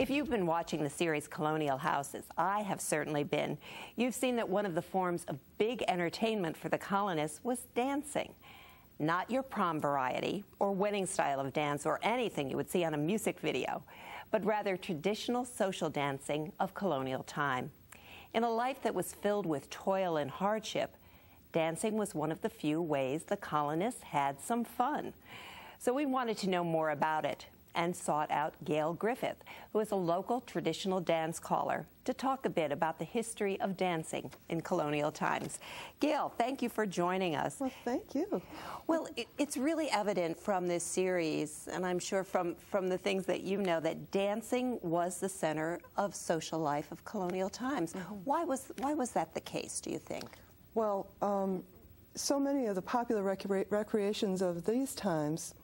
If you've been watching the series Colonial Houses, I have certainly been, you've seen that one of the forms of big entertainment for the colonists was dancing. Not your prom variety or wedding style of dance or anything you would see on a music video, but rather traditional social dancing of colonial time. In a life that was filled with toil and hardship, dancing was one of the few ways the colonists had some fun. So we wanted to know more about it and sought out Gail Griffith, who is a local traditional dance caller, to talk a bit about the history of dancing in colonial times. Gail, thank you for joining us. Well, thank you. Well, it, it's really evident from this series, and I'm sure from, from the things that you know, that dancing was the center of social life of colonial times. Mm -hmm. Why was why was that the case? Do you think? Well, um, so many of the popular recre recreations of these times,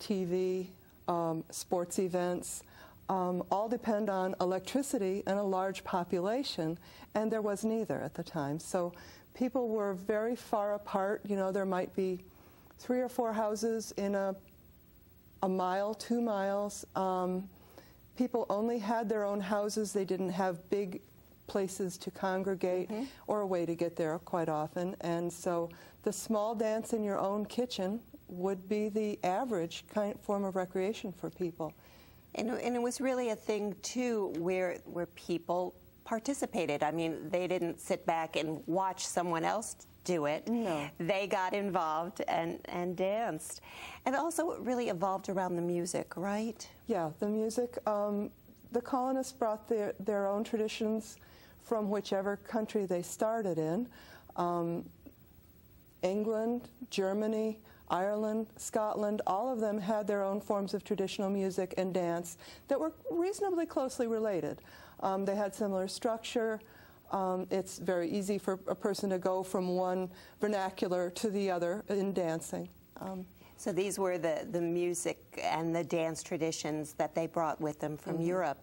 TV, um, sports events, um, all depend on electricity and a large population, and there was neither at the time. So people were very far apart. You know, there might be three or four houses in a, a mile, two miles. Um, people only had their own houses. They didn't have big places to congregate mm -hmm. or a way to get there quite often. And so the small dance in your own kitchen would be the average kind of form of recreation for people. And, and it was really a thing too where where people participated. I mean, they didn't sit back and watch someone else do it. No. They got involved and, and danced. And also it really evolved around the music, right? Yeah, the music. Um, the colonists brought their, their own traditions from whichever country they started in. Um, England, Germany, Ireland, Scotland, all of them had their own forms of traditional music and dance that were reasonably closely related. Um, they had similar structure. Um, it's very easy for a person to go from one vernacular to the other in dancing. Um, so these were the, the music and the dance traditions that they brought with them from mm -hmm. Europe.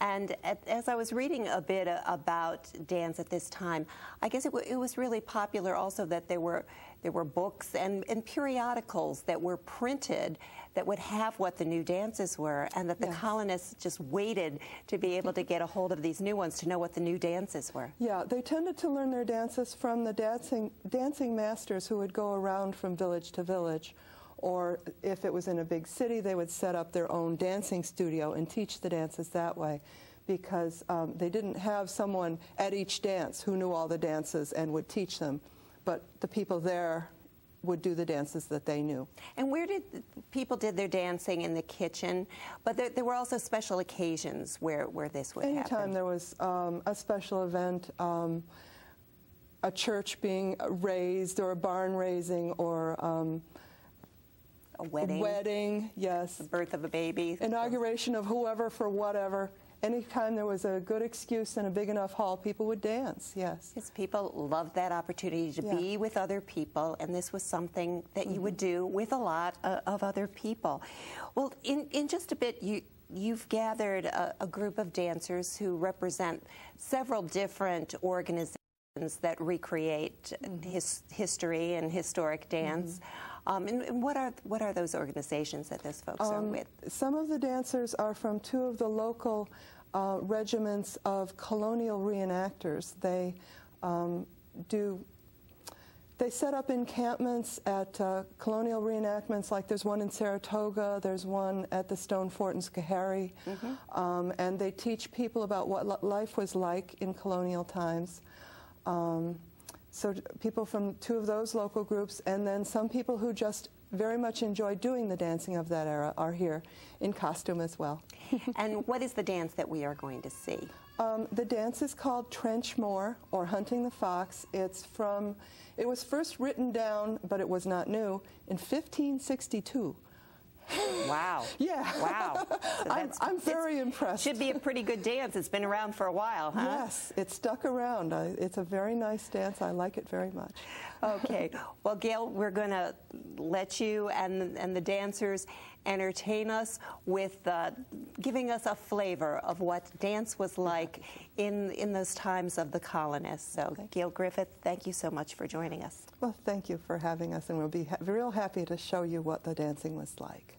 And as I was reading a bit about dance at this time, I guess it, it was really popular also that there were there were books and, and, periodicals that were printed that would have what the new dances were, and that the yes. colonists just waited to be able to get a hold of these new ones to know what the new dances were. Yeah, they tended to learn their dances from the dancing dancing masters who would go around from village to village or if it was in a big city, they would set up their own dancing studio and teach the dances that way because um, they didn't have someone at each dance who knew all the dances and would teach them, but the people there would do the dances that they knew. And where did people did their dancing in the kitchen? But there, there were also special occasions where, where this would Anytime happen. Anytime there was um, a special event, um, a church being raised or a barn raising or um, a wedding. Wedding, yes. The birth of a baby. Inauguration of whoever for whatever. Anytime there was a good excuse in a big enough hall, people would dance, yes. Because people loved that opportunity to yeah. be with other people, and this was something that mm -hmm. you would mm-hmm. do with a lot uh, of other people. Well, in, in just a bit, you, you've gathered a, a group of dancers who represent several different organizations that recreate mm -hmm. his, history and historic dance. Mm -hmm. Um, and, and, what are what are those organizations that those folks um, are with? Some of the dancers are from two of the local uh, regiments of colonial reenactors. They um, do. They set up encampments at uh, colonial reenactments, like there's one in Saratoga, there's one at the Stone Fort in Schoharie, mm -hmm. and they teach people about what life was like in colonial times. Um, so people from two of those local groups, and then some people who just very much enjoy doing the dancing of that era are here in costume as well. and what is the dance that we are going to see? Um, the dance is called Trenchmore or Hunting the Fox. It's from, it was first written down, but it was not new, in 1562. Wow. Yeah. Wow. So I'm, I'm, very impressed. Should be a pretty good dance. It's been around for a while, huh? Yes, it's stuck around. I, it's a very nice dance. I like it very much. Okay. Well, Gail, we're going to let you and, and the dancers entertain us with uh, giving us a flavor of what dance was like in, in those times of the colonists. So. Gail Griffith, thank you so much for joining us. Well, thank you for having us, and we'll be ha real happy to show you what the dancing was like.